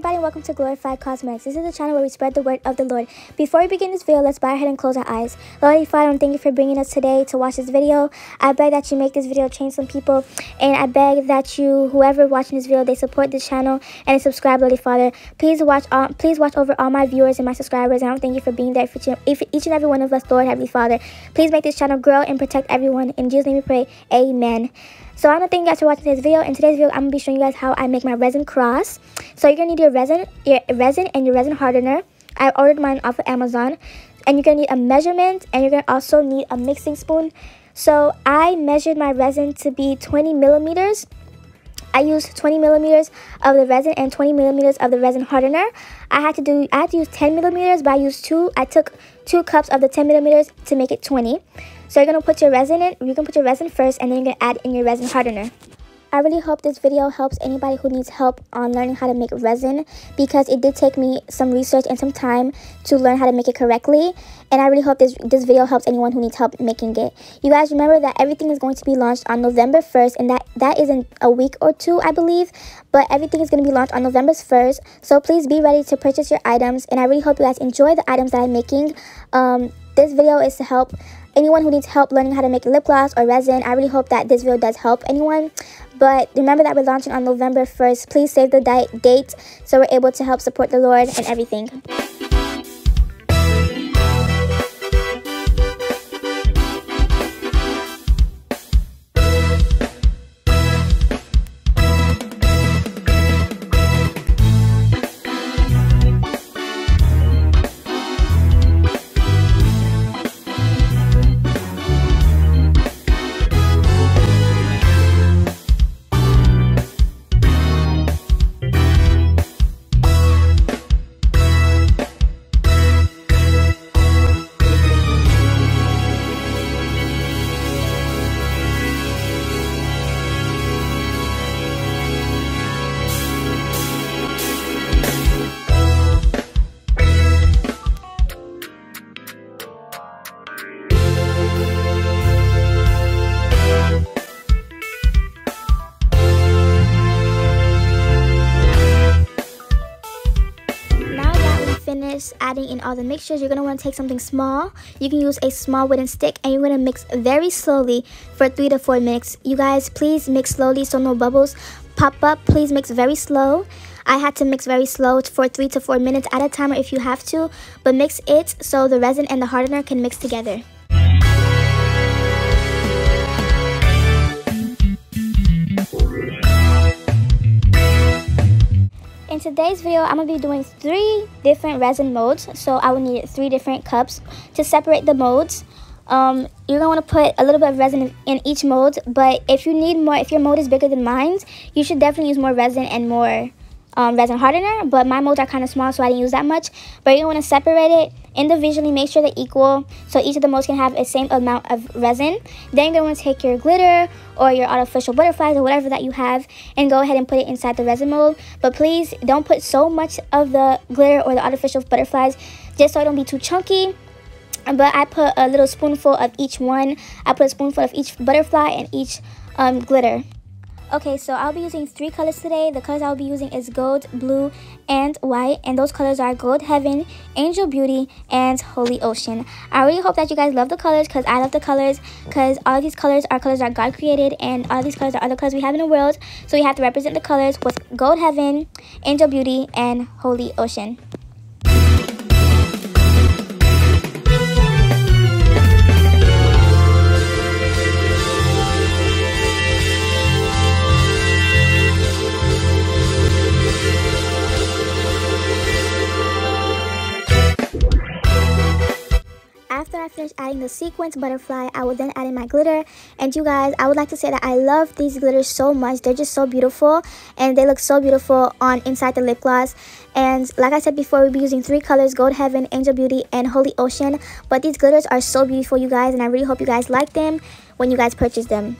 everybody, welcome to Glorified Cosmetics. This is the channel where we spread the word of the Lord. Before we begin this video, let's bow our head and close our eyes. Lord, Father, thank you for bringing us today to watch this video. I beg that you make this video change some people, and I beg that you, whoever watching this video, they support this channel and subscribe, Lord Father. Please watch, all, please watch over all my viewers and my subscribers, and I thank you for being there for each and every one of us, Lord Heavenly Father. Please make this channel grow and protect everyone. In Jesus' name we pray, Amen. So I want to thank you guys for watching today's video. In today's video, I'm going to be showing you guys how I make my resin cross. So you're going to need your resin, your resin and your resin hardener. I ordered mine off of Amazon. And you're going to need a measurement and you're going to also need a mixing spoon. So I measured my resin to be 20 millimeters. I used 20 millimeters of the resin and 20 millimeters of the resin hardener. I had to do I had to use 10 millimeters, but I used two. I took two cups of the 10 millimeters to make it 20. So you're gonna put your resin in. You can put your resin first, and then you're gonna add in your resin hardener. I really hope this video helps anybody who needs help on learning how to make resin because it did take me some research and some time to learn how to make it correctly and I really hope this this video helps anyone who needs help making it. You guys remember that everything is going to be launched on November 1st and that that is in a week or two I believe but everything is going to be launched on November 1st so please be ready to purchase your items and I really hope you guys enjoy the items that I'm making. Um, this video is to help anyone who needs help learning how to make lip gloss or resin. I really hope that this video does help anyone. But remember that we're launching on November 1st. Please save the date so we're able to help support the Lord and everything. Finish adding in all the mixtures, you're going to want to take something small. You can use a small wooden stick and you're going to mix very slowly for 3 to 4 minutes. You guys, please mix slowly so no bubbles pop up. Please mix very slow. I had to mix very slow for 3 to 4 minutes at a time if you have to, but mix it so the resin and the hardener can mix together. In today's video, I'm going to be doing three different resin molds. So I will need three different cups to separate the molds. Um, you're going to want to put a little bit of resin in each mold. But if you need more, if your mold is bigger than mine, you should definitely use more resin and more um, resin hardener, but my molds are kind of small, so I didn't use that much. But you want to separate it individually, make sure they're equal, so each of the molds can have the same amount of resin. Then you're going to take your glitter or your artificial butterflies or whatever that you have and go ahead and put it inside the resin mold. But please don't put so much of the glitter or the artificial butterflies just so it don't be too chunky but I put a little spoonful of each one. I put a spoonful of each butterfly and each um, glitter. Okay, so I'll be using three colors today. The colors I'll be using is gold, blue, and white. And those colors are Gold Heaven, Angel Beauty, and Holy Ocean. I really hope that you guys love the colors because I love the colors because all these colors are colors that God created and all these colors are other colors we have in the world. So we have to represent the colors with Gold Heaven, Angel Beauty, and Holy Ocean. Adding the sequence butterfly, I will then add in my glitter. And you guys, I would like to say that I love these glitters so much. They're just so beautiful and they look so beautiful on inside the lip gloss. And like I said before, we'll be using three colors, Gold Heaven, Angel Beauty, and Holy Ocean. But these glitters are so beautiful, you guys, and I really hope you guys like them when you guys purchase them.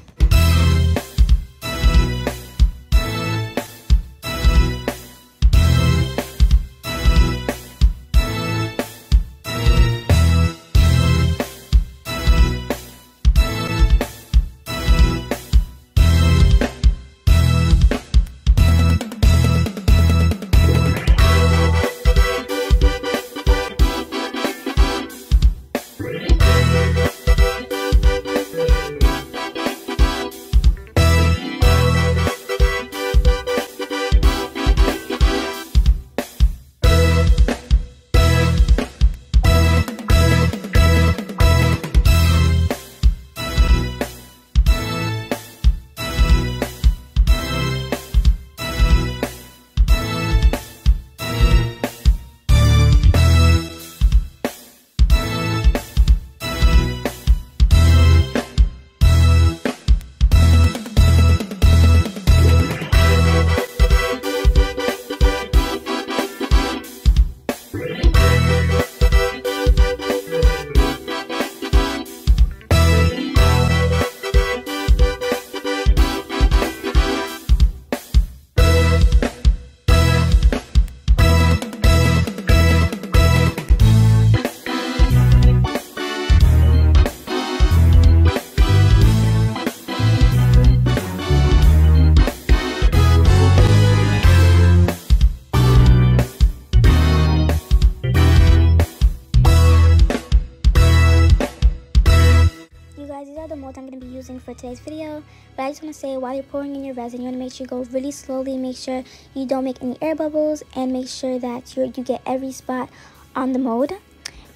Today's video. But I just want to say while you're pouring in your resin, you want to make sure you go really slowly. Make sure you don't make any air bubbles and make sure that you you get every spot on the mold.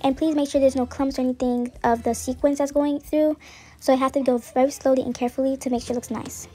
And please make sure there's no clumps or anything of the sequence that's going through. So I have to go very slowly and carefully to make sure it looks nice.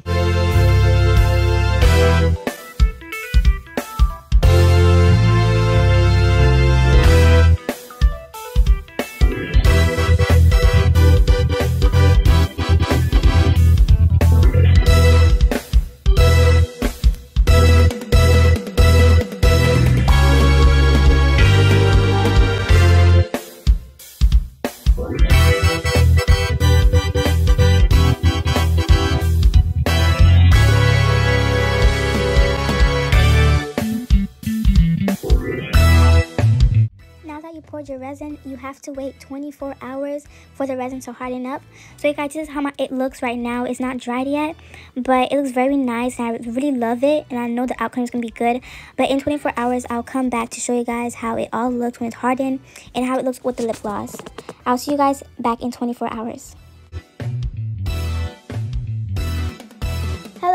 Poured your resin, you have to wait 24 hours for the resin to harden up. So you guys, this is how my, it looks right now. It's not dried yet, but it looks very nice and I really love it. And I know the outcome is going to be good. But in 24 hours, I'll come back to show you guys how it all looks when it's hardened and how it looks with the lip gloss. I'll see you guys back in 24 hours.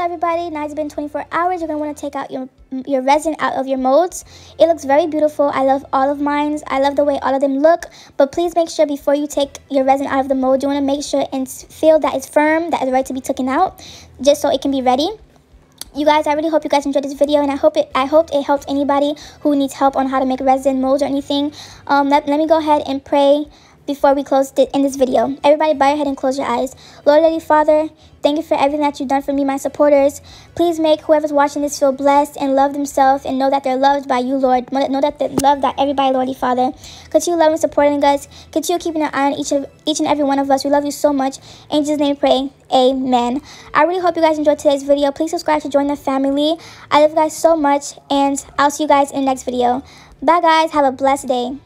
Everybody, now it's been 24 hours. You're going to want to take out your your resin out of your molds. It looks very beautiful. I love all of mine. I love the way all of them look. But please make sure before you take your resin out of the mold, you want to make sure and feel that it's firm, that it's ready to be taken out, just so it can be ready you guys i really hope you guys enjoyed this video and i hope it i hope it helped anybody who needs help on how to make resin molds or anything um let, let me go ahead and pray before we close it in this video. Everybody bow your head and close your eyes. Lord, Lady Father, thank you for everything that you've done for me, my supporters. Please make whoever's watching this feel blessed and love themselves and know that they're loved by you, Lord. Know that they're loved by everybody, Lordy Father. Continue loving and supporting us. Continue keeping an eye on each, of, each and every one of us. We love you so much. In Jesus' name pray. Amen. I really hope you guys enjoyed today's video. Please subscribe to join the family. I love you guys so much, and I'll see you guys in the next video. Bye, guys. Have a blessed day.